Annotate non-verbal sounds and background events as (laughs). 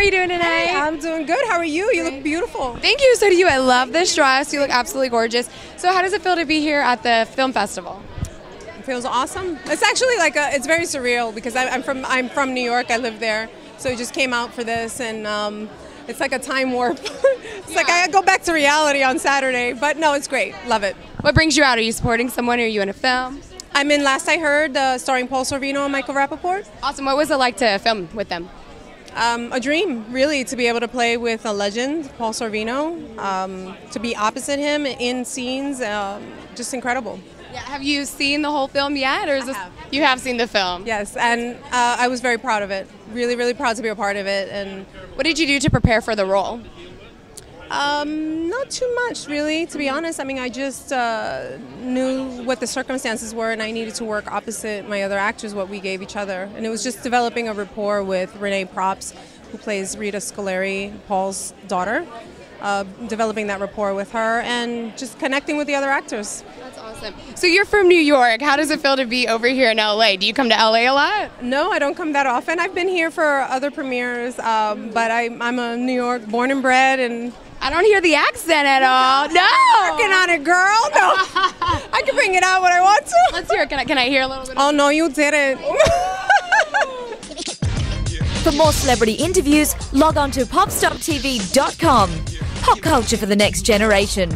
are you doing tonight? Hey, I'm doing good. How are you? You look beautiful. Thank you. So do you. I love this dress. You look absolutely gorgeous. So how does it feel to be here at the film festival? It feels awesome. It's actually like a, it's very surreal because I, I'm from I'm from New York. I live there, so we just came out for this, and um, it's like a time warp. (laughs) it's like I go back to reality on Saturday, but no, it's great. Love it. What brings you out? Are you supporting someone? Are you in a film? I'm in Last I Heard, uh, starring Paul Sorvino and Michael Rapaport. Awesome. What was it like to film with them? Um, a dream, really, to be able to play with a legend, Paul Sorvino, um, to be opposite him in scenes, um, just incredible. Yeah. Have you seen the whole film yet, or is this? have. You have seen the film. Yes, and uh, I was very proud of it. Really, really proud to be a part of it, and What did you do to prepare for the role? Um, not too much, really, to be honest. I mean, I just uh, knew what the circumstances were, and I needed to work opposite my other actors, what we gave each other. And it was just developing a rapport with Renee Props, who plays Rita Scoleri, Paul's daughter, uh, developing that rapport with her, and just connecting with the other actors. That's awesome. So you're from New York. How does it feel to be over here in LA? Do you come to LA a lot? No, I don't come that often. I've been here for other premieres, um, but I, I'm a New York born and bred, and I don't hear the accent at all. No. working on it, girl. No, (laughs) I can bring it out when I want to. Let's hear it. Can I, can I hear a little bit? Oh no, you didn't. (laughs) For more celebrity interviews, log on to popstoptv.com. Pop culture for the next generation.